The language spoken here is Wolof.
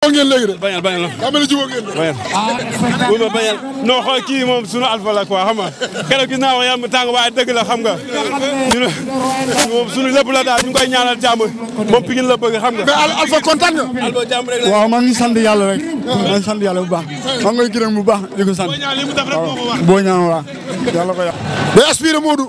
jubóo ngeen léegi de. bañal bañal la xam nga jubóo ngeen de. bañal bu ma bañal non xool kii moom sunu alpha la quoi xam nga keroog gis naa ko yàlla tàng waaye dëgg la xam nga ñu ne moom sunu lépp la daal ñu ngi koy ñaanal jàmm moom Pikine la bëgg xam nga. mais alpha kontaan nga. alpha jàmm rek la waaw maa ngi sant yàlla rek. maa ngi sant yàlla bu baax. maa ngi koy gërëm bu baax di ko sant. waaw boo ñaan waaw yàlla ko yàq. day aspiré Modou.